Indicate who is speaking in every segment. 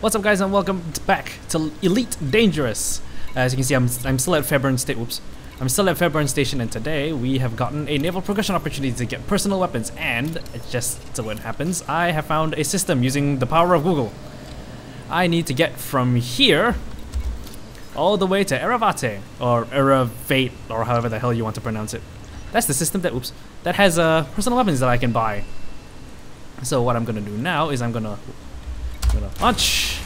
Speaker 1: What's up guys and welcome back to Elite Dangerous. As you can see I'm, I'm still at Fairburn State, oops. I'm still at Fairburn Station and today we have gotten a naval progression opportunity to get personal weapons and, just so it happens, I have found a system using the power of Google. I need to get from here all the way to Eravate, or Eravate, or however the hell you want to pronounce it. That's the system that, oops, that has uh, personal weapons that I can buy. So what I'm gonna do now is I'm gonna, gonna launch.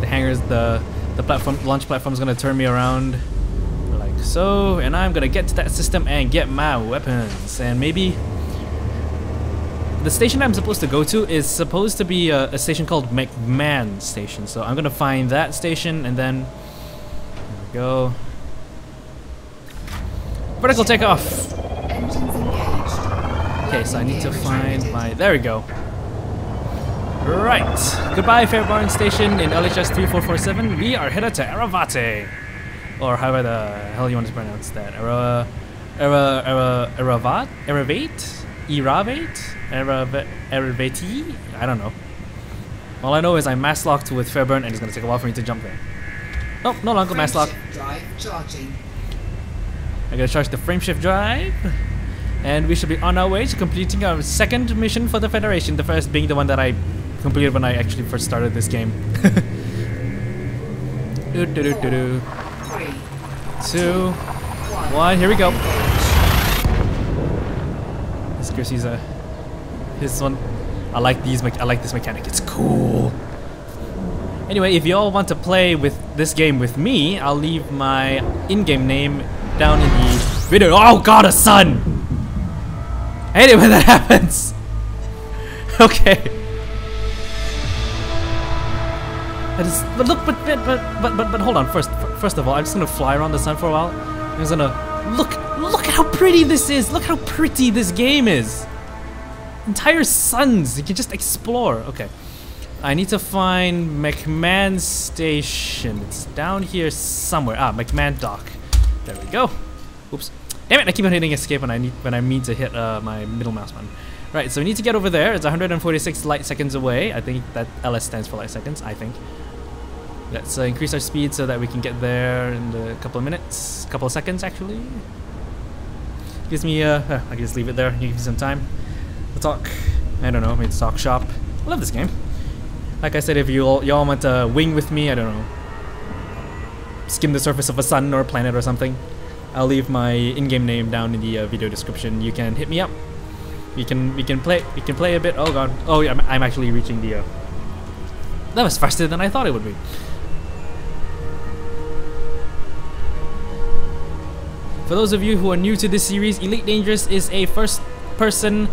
Speaker 1: The hangars, the the platform launch platform is gonna turn me around like so, and I'm gonna get to that system and get my weapons. And maybe the station I'm supposed to go to is supposed to be a, a station called McMahon Station. So I'm gonna find that station and then there we go. Vertical takeoff. Okay, so I need to find my. There we go. Right. Goodbye, Fairburn Station in LHS 3447. We are headed to Eravate. Or however the hell you want to pronounce that. Era. Era. Era. Eravat? Eravate? Eravate? Eravate? I don't know. All I know is I'm mass locked with Fairburn and it's gonna take a while for me to jump there. Oh, no longer mass lock.
Speaker 2: Frameshift Drive charging.
Speaker 1: I gotta charge the frameshift drive. And we should be on our way to completing our second mission for the Federation, the first being the one that I completed when I actually first started this game. do, do, do, do, do.
Speaker 2: Three.
Speaker 1: Two, one, here we go. This Chrissy's a his one. I like these. I like this mechanic. It's cool. Anyway, if you all want to play with this game with me, I'll leave my in-game name down in the video. Oh God, a sun! I hate it when that happens. okay. I just, but look, but but but but but, hold on. First, first of all, I'm just gonna fly around the sun for a while. I'm just gonna look, look at how pretty this is. Look how pretty this game is. Entire suns. You can just explore. Okay. I need to find McMahon Station. It's down here somewhere. Ah, McMahon Dock. There we go. Oops. Damn it! I keep on hitting escape when I need when I mean to hit uh, my middle mouse button. Right, so we need to get over there. It's 146 light seconds away. I think that LS stands for light seconds. I think. Let's uh, increase our speed so that we can get there in a couple of minutes, A couple of seconds actually. Gives me uh, uh, I can just leave it there. Give me some time. We'll talk. I don't know. Maybe talk shop. I love this game. Like I said, if you all y'all want to wing with me, I don't know, skim the surface of a sun or a planet or something, I'll leave my in-game name down in the uh, video description. You can hit me up. We can we can play we can play a bit. Oh god. Oh yeah, I'm, I'm actually reaching the. Uh, that was faster than I thought it would be. For those of you who are new to this series, Elite Dangerous is a first-person,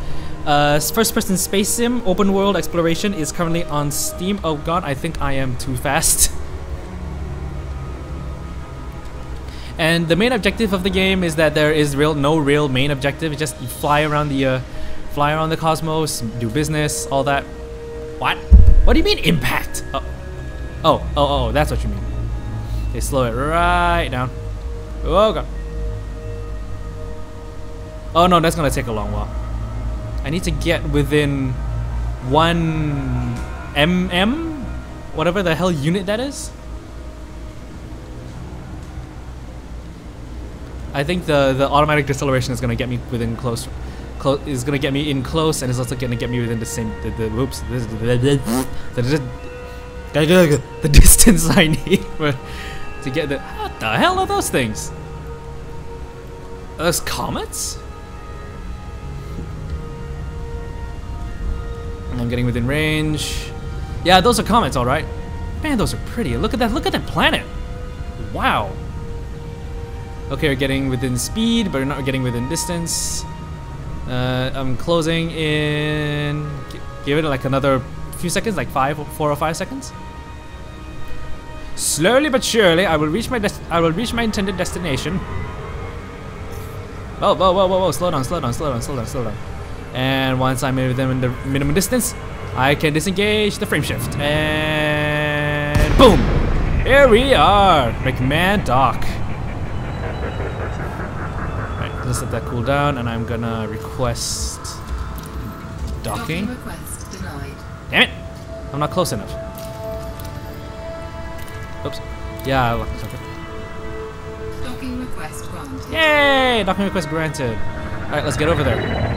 Speaker 1: uh, first-person space sim, open world exploration. is currently on Steam. Oh god, I think I am too fast. And the main objective of the game is that there is real no real main objective. It's just you fly around the uh, fly around the cosmos, do business, all that. What? What do you mean impact? Oh, oh, oh, oh that's what you mean. They slow it right down. Oh god. Oh no, that's gonna take a long while. I need to get within one mm, whatever the hell unit that is. I think the the automatic deceleration is gonna get me within close, close is gonna get me in close, and is also gonna get me within the same the, the whoops the, the, the, the distance I need for, to get the what the hell are those things? Those comets? I'm getting within range. Yeah, those are comets, all right. Man, those are pretty. Look at that. Look at that planet. Wow. Okay, we're getting within speed, but we're not getting within distance. Uh, I'm closing in. Give it like another few seconds, like five, four or five seconds. Slowly but surely, I will reach my I will reach my intended destination. Whoa, whoa, whoa, whoa, whoa! Slow down, slow down, slow down, slow down, slow down. And once I'm with them in the minimum distance, I can disengage the frame shift. And boom! Here we are, McMahon Dock. Right, just let that cool down, and I'm gonna request docking.
Speaker 2: Docking request denied.
Speaker 1: Damn it! I'm not close enough. Oops. Yeah, I locked myself in.
Speaker 2: Docking request granted.
Speaker 1: Yay! Docking request granted. Alright, let's get over there.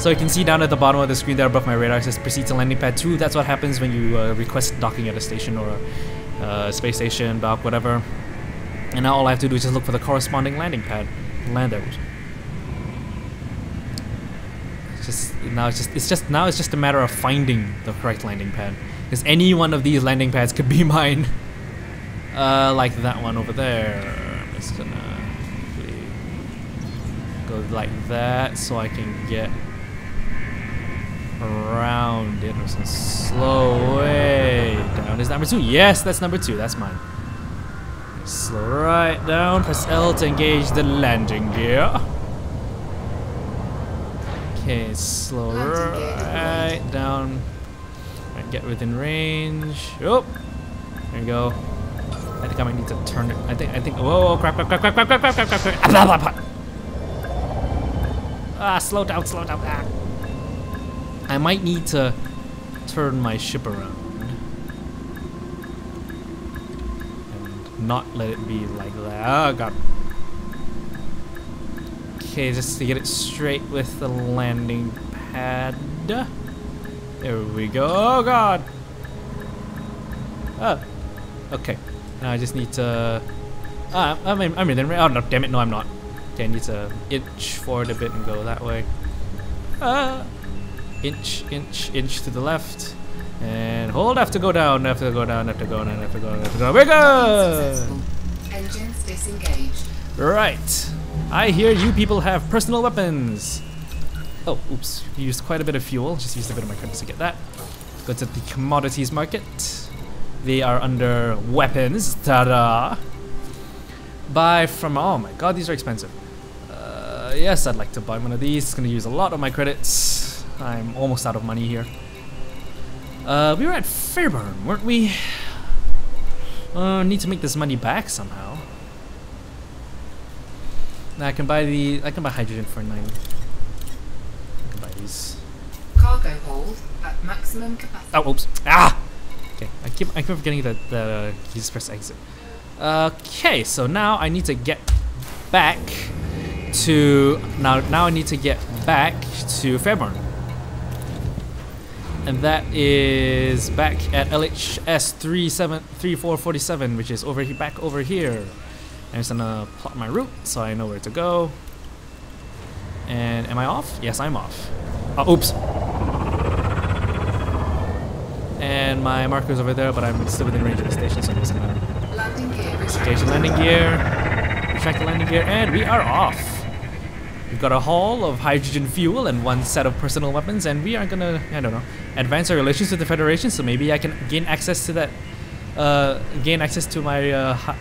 Speaker 1: So you can see down at the bottom of the screen there above my radar says proceed to landing pad 2. That's what happens when you uh, request docking at a station or a uh, space station, dock, whatever. And now all I have to do is just look for the corresponding landing pad. Land it. It's just now it's just it's just now it's just a matter of finding the correct landing pad. Because any one of these landing pads could be mine. Uh, like that one over there. I'm just gonna go like that so I can get around it. Slow way down. Is that number two? Yes, that's number two. That's mine. Slow right down. Press L to engage the landing gear. Okay, slow right down. Right, get within range. Oh, there you go. I think I might need to turn it. I think. I think. Whoa! Crap! Crap! Crap! Crap! Crap! Crap! Crap! Crap! Crap! crap. Ah, blah, blah, blah. Ah! Slow down! Slow down! Ah. I might need to turn my ship around and not let it be like that. Oh god. Okay, just to get it straight with the landing pad. There we go. Oh god. Oh. Okay. Now I just need to. Ah, I'm in. I'm in. Oh no! Damn it! No, I'm not. Okay, I need to inch forward a bit and go that way. Ah. Inch, inch, inch to the left. And hold F to go down, F to go down, F to go down, F to go down, F to go down. We're good!
Speaker 2: Engines disengaged.
Speaker 1: Right. I hear you people have personal weapons. Oh, oops. Used quite a bit of fuel. Just used a bit of my credits to get that. Go to the commodities market. They are under weapons. Ta-da! Buy from... Oh my god, these are expensive. Uh, yes, I'd like to buy one of these. It's going to use a lot of my credits. I'm almost out of money here. Uh, we were at Fairburn, weren't we? Uh, need to make this money back somehow. Now I can buy the I can buy hydrogen for nine. I can buy these.
Speaker 2: Cargo hold at maximum capacity.
Speaker 1: Oh, oops. Ah. Okay, I keep I keep forgetting that that uh, you just press exit. Okay, so now I need to get back to now. Now I need to get back to Fairburn, and that is back at LHS 3447, which is over here, back over here. I'm just gonna plot my route so I know where to go. And am I off? Yes, I'm off. Oh, oops. And my marker's over there, but I'm still within range of the station, so I'm just gonna
Speaker 2: Landing gear
Speaker 1: the landing gear, retract the landing gear, and we are off. We've got a haul of hydrogen fuel and one set of personal weapons, and we are gonna, I don't know, advance our relations with the Federation, so maybe I can gain access to that, uh, gain access to my, uh,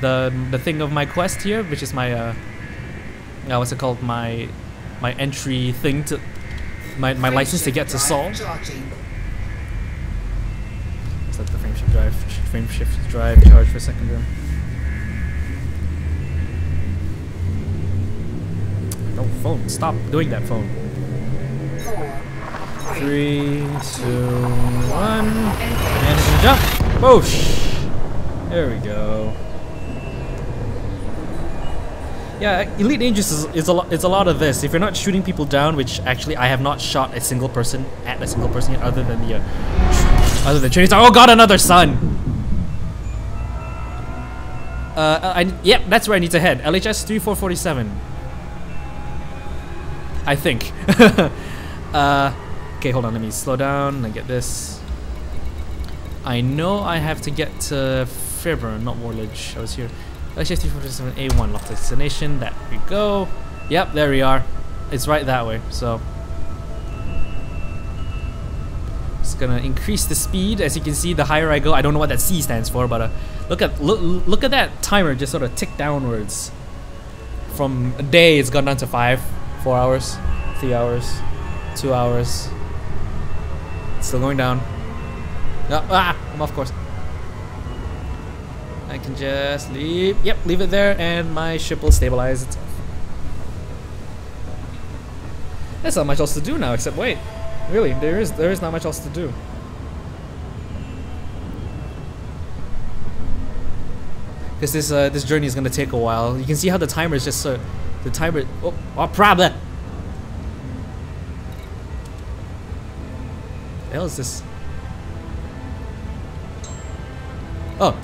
Speaker 1: the, the thing of my quest here, which is my, uh, uh what's it called, my, my entry thing to, my, my license to get to Sol.
Speaker 2: Charging.
Speaker 1: Let's the frame shift drive, frame shift drive charge for a second there. No phone, stop doing that phone. Three, two, one, and it's gonna jump. Boosh! There we go. Yeah, Elite Dangerous is, is a lot. It's a lot of this. If you're not shooting people down, which actually I have not shot a single person at a single person yet, other than the, uh, other than training. Oh God, another sun. Uh, I yep, that's where I need to head. LHS three four forty seven. I think. uh, okay, hold on. Let me slow down and get this. I know I have to get to Fairburn, not Worlidge. I was here. LHS 347 A1 locked destination. There we go. Yep, there we are. It's right that way. So just gonna increase the speed. As you can see, the higher I go, I don't know what that C stands for, but uh, look at look look at that timer just sort of tick downwards. From a day, it's gone down to five, four hours, three hours, two hours. Still going down. Ah, I'm off course. I can just leave. Yep, leave it there, and my ship will stabilize itself. There's not much else to do now, except wait. Really, there is there is not much else to do. Because this uh, this journey is gonna take a while. You can see how the timer is just so the timer. Oh, oh what problem? The hell is this? Oh.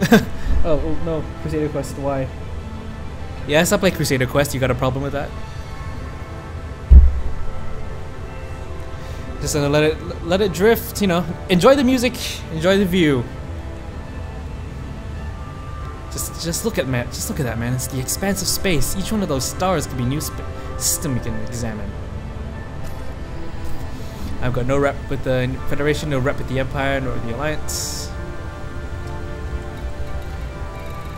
Speaker 1: oh, oh no, Crusader Quest. Why? Yes, I play Crusader Quest. You got a problem with that? Just gonna let it let it drift. You know, enjoy the music, enjoy the view. Just look at man. Just look at that man. It's the expanse of space. Each one of those stars could be new system we can examine. I've got no rep with the Federation, no rep with the Empire, nor the Alliance.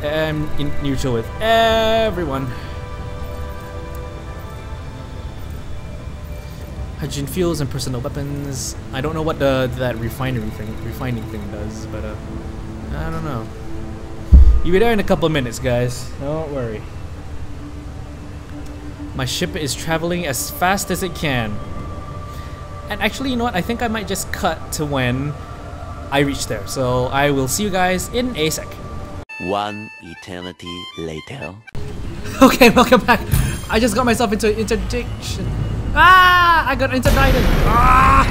Speaker 1: I'm neutral with everyone. Hydrogen fuels and personal weapons. I don't know what the that refinery thing, refining thing does, but uh, I don't know. You'll be there in a couple of minutes, guys. Don't worry. My ship is traveling as fast as it can. And actually, you know what? I think I might just cut to when I reach there. So I will see you guys in a sec.
Speaker 3: One eternity later.
Speaker 1: Okay, welcome back. I just got myself into an interdiction. Ah! I got interdicted. Ah!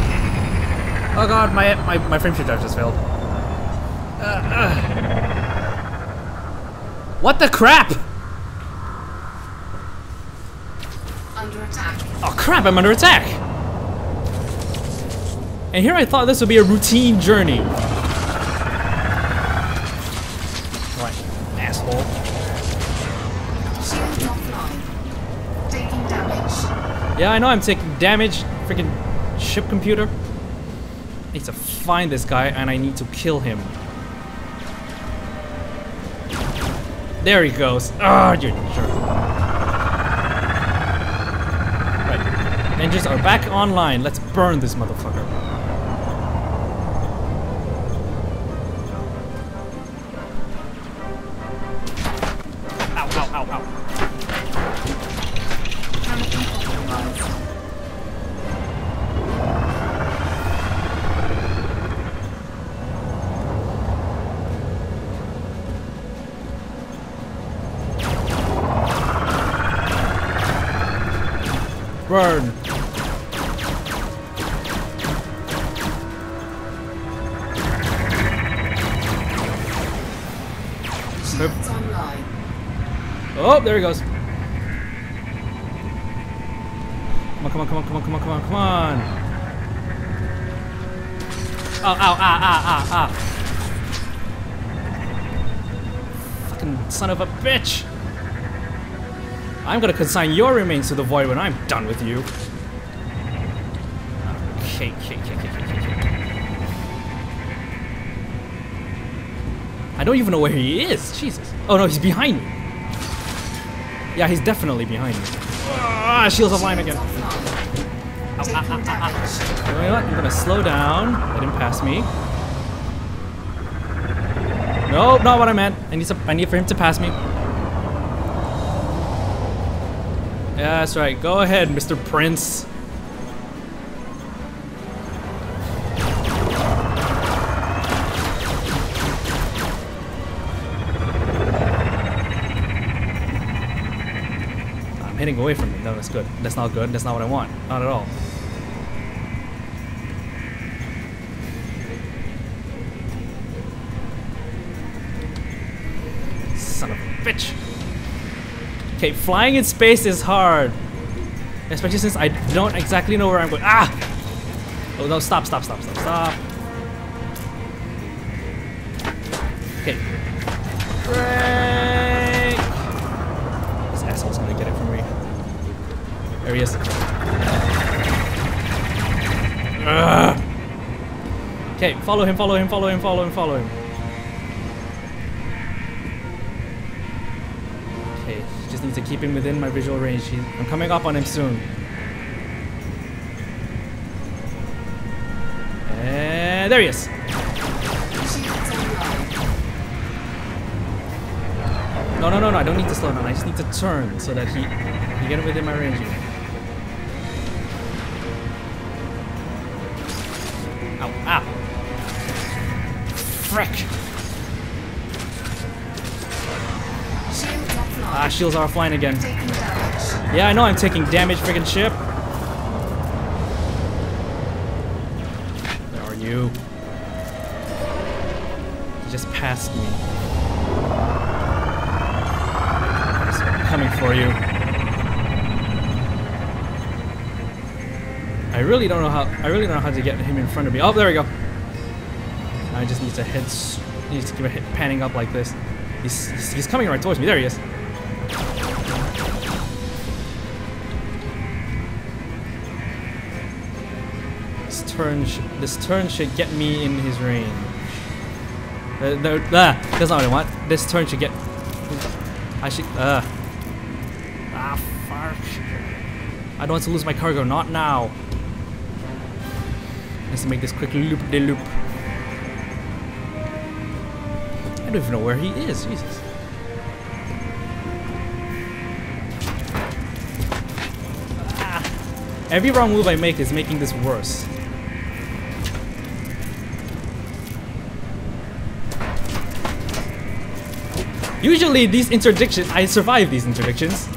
Speaker 1: Oh god, my my, my frame shift drive just failed. Uh, uh. What the crap?
Speaker 2: Under attack.
Speaker 1: Oh crap, I'm under attack! And here I thought this would be a routine journey. Right, asshole.
Speaker 2: Shields offline. Taking damage.
Speaker 1: Yeah, I know I'm taking damage. Freaking ship computer. Need to find this guy and I need to kill him. There he goes. Ah, you jerk. Right. Engines are back online. Let's burn this motherfucker. Burn. Oh, there he goes. Come on, come on, come on, come on, come on, come on, come on. Oh, ow, ah, ah, ah, ah. Fucking son of a bitch. I'm gonna consign your remains to the void when I'm done with you. Okay, okay, okay. I don't even know where he is. Jesus. Oh no, he's behind me. Yeah, he's definitely behind me. Ah, shields offline again. Ow, ah, ah, ah, ah. You know what? I'm gonna slow down. Let him pass me. No, not what I meant. I need some, I need for him to pass me. Yeah, that's right. Go ahead, Mr. Prince. I'm heading away from him. No, that's good. That's not good. That's not what I want. Not at all. Son of a bitch. Okay, flying in space is hard. Especially since I don't exactly know where I'm going. Ah! Oh no, stop, stop, stop, stop, stop. Okay. Break! This asshole's gonna get it from me. There he is. Ugh. Okay, follow him, follow him, follow him, follow him, follow him. To keep him within my visual range. He- I'm coming up on him soon. And there he is. No, no, no, no. I don't need to slow down. I just need to turn so that he he get within my range. Ow, ow. Frick. Ah, shields are offline again. Yeah, I know I'm taking damage, friggin' ship. Where are you? You just passed me. I'm coming for you. I really don't know how. I really don't know how to get him in front of me. Oh, there we go. I just need to head. Need to keep panning up like this. He's, he's, he's coming right towards me. There he is. Turn, this turn should get me in his range. Uh, no, ah, that's not what I want. This turn should get. I should. Uh. Ah, fuck. I don't want to lose my cargo. Not now. Let's make this quick loop de loop. I don't even know where he is. Jesus. Ah. Every wrong move I make is making this worse. Usually these interdictions, I survive these interdictions.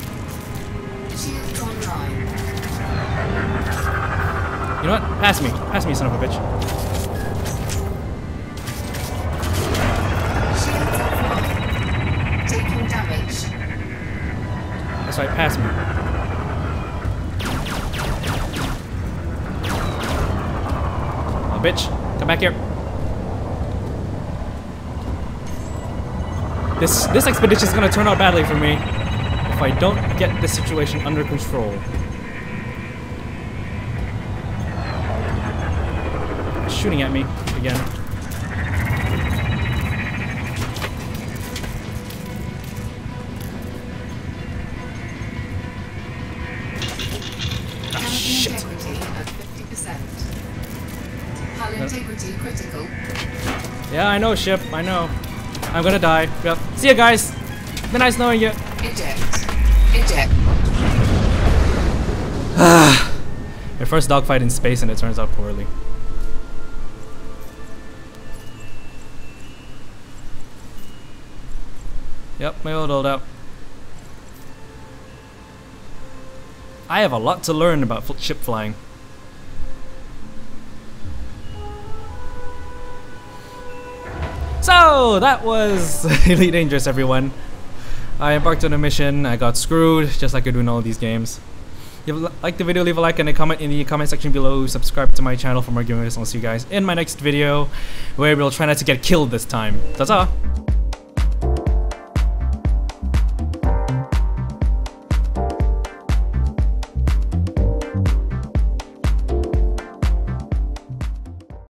Speaker 1: You know what? Pass me. Pass me, son of a bitch. That's right, pass me. Oh, bitch. Come back here. This this expedition is gonna turn out badly for me if I don't get this situation under control. Shooting at me again. Ah,
Speaker 2: Hull integrity at 50%. Hull integrity critical.
Speaker 1: Yeah, I know, ship. I know. I'm gonna die. Yep. See you guys. Been nice knowing you.
Speaker 2: Eject. Eject.
Speaker 1: My first dogfight in space and it turns out poorly. Yep, my old old out. I have a lot to learn about ship flying. So that was Elite Dangerous, everyone. I embarked on a mission. I got screwed, just like I do in all these games. If you like the video, leave a like and a comment in the comment section below. Subscribe to my channel for more videos. I'll see you guys in my next video, where we'll try not to get killed this time. Ta-ta!